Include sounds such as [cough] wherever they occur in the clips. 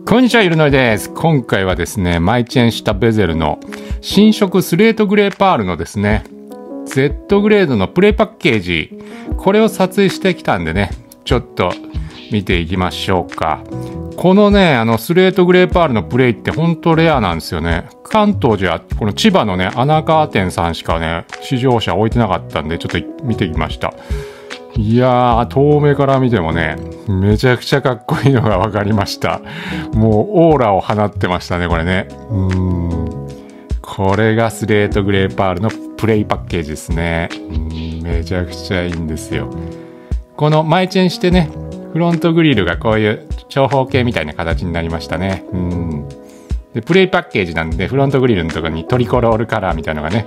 こんにちは、ゆるのりです。今回はですね、マイチェンしたベゼルの新色スレートグレーパールのですね、Z グレードのプレイパッケージ、これを撮影してきたんでね、ちょっと見ていきましょうか。このね、あの、スレートグレーパールのプレイってほんとレアなんですよね。関東じゃ、この千葉のね、穴川店さんしかね、試乗車置いてなかったんで、ちょっと見てきました。いやー、遠目から見てもね、めちゃくちゃかっこいいのが分かりました。もうオーラを放ってましたね、これね。うん。これがスレートグレーパールのプレイパッケージですね。うん、めちゃくちゃいいんですよ。このマイチェンしてね、フロントグリルがこういう長方形みたいな形になりましたね。うん。で、プレイパッケージなんで、フロントグリルのところにトリコロールカラーみたいなのがね、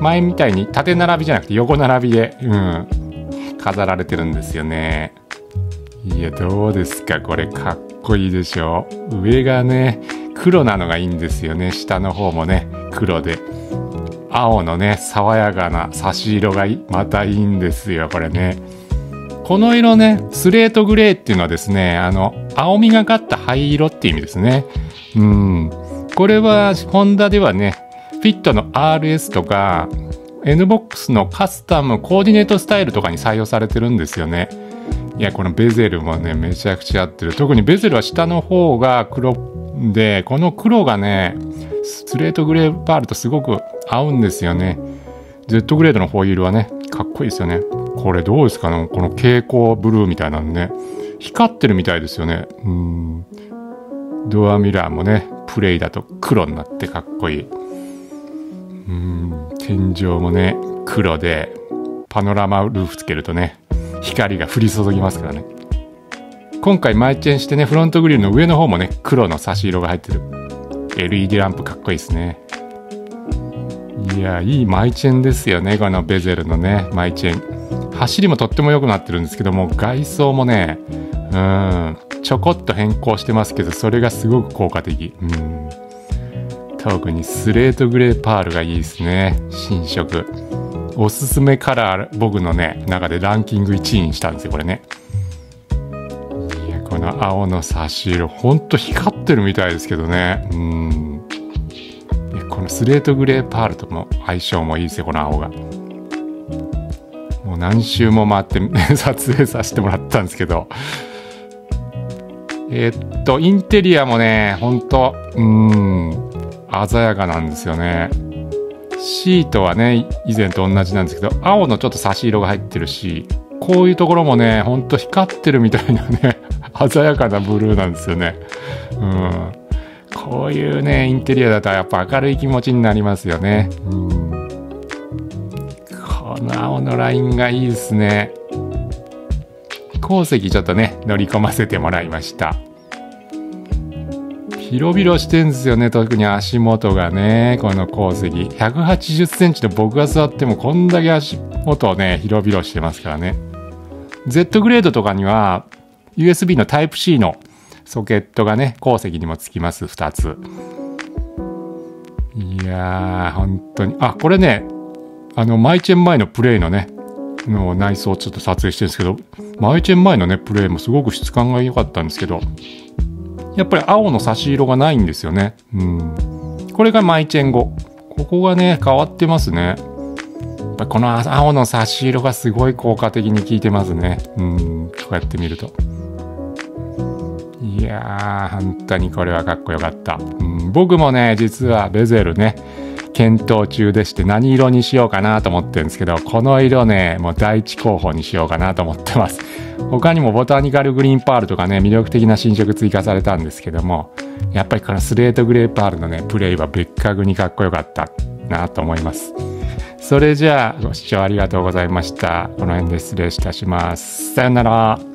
前みたいに縦並びじゃなくて横並びで、うん、飾られてるんですよね。いや、どうですか？これかっこいいでしょ？上がね、黒なのがいいんですよね。下の方もね、黒で。青のね、爽やかな差し色がまたいいんですよ、これね。この色ね、スレートグレーっていうのはですね、あの、青みがかった灰色っていう意味ですね。うん。これは、ホンダではね、フィットの RS とか、NBOX のカスタムコーディネートスタイルとかに採用されてるんですよね。いや、このベゼルもね、めちゃくちゃ合ってる。特にベゼルは下の方が黒で、この黒がね、スレートグレーパールとすごく合うんですよね。Z グレードのホイールはね、かっこいいですよね。これどうですかね？この蛍光ブルーみたいなのね。光ってるみたいですよね。うん。ドアミラーもね、プレイだと黒になってかっこいい。うん。天井もね、黒で、パノラマルーフつけるとね、光が降り注ぎますからね。今回マイチェンしてね、フロントグリルの上の方もね、黒の差し色が入ってる。LED ランプかっこいいですね。いや、いいマイチェンですよね、このベゼルのね、マイチェン。走りもとっても良くなってるんですけども、外装もね、うん、ちょこっと変更してますけど、それがすごく効果的。うん。特にスレートグレーパールがいいですね、新色。おすすめカラー、僕のね、中でランキング1位にしたんですよ、これね。この青の差し色、ほんと光ってるみたいですけどね。うん。このスレートグレーパールとの相性もいいですよ、この青が。もう何周も回って [laughs] 撮影させてもらったんですけど。えーっと、インテリアもね、ほんと、うん、鮮やかなんですよね。シートはね、以前と同じなんですけど、青のちょっと差し色が入ってるし、こういうところもね、ほんと光ってるみたいなね、[laughs] 鮮やかなブルーなんですよね。うん。こういうね、インテリアだとやっぱ明るい気持ちになりますよね。うん。この青のラインがいいですね。鉱石ちょっとね、乗り込ませてもらいました。広々してんですよね、特に足元がね、この鉱石。180センチの僕が座ってもこんだけ足元をね、広々してますからね。Z グレードとかには、USB の Type-C のソケットがね、鉱石にもつきます、2つ。いやー、本当に。あ、これね、あの、マイチェン前のプレイのね、の内装をちょっと撮影してるんですけど、マイチェン前のね、プレイもすごく質感が良かったんですけど、やっぱり青の差し色がないんですよね。うん。これがマイチェン後。ここがね、変わってますね。やっぱこの青の差し色がすごい効果的に効いてますね。うん。こうやって見ると。いやー、本当にこれはかっこよかった。うん、僕もね、実はベゼルね、検討中でして何色にしようかなと思ってるんですけど、この色ね、もう第一候補にしようかなと思ってます。他にもボタニカルグリーンパールとかね、魅力的な新色追加されたんですけども、やっぱりこのスレートグレーパールのね、プレイは別格にかっこよかったなと思います。それじゃあ、ご視聴ありがとうございました。この辺で失礼いたします。さよなら。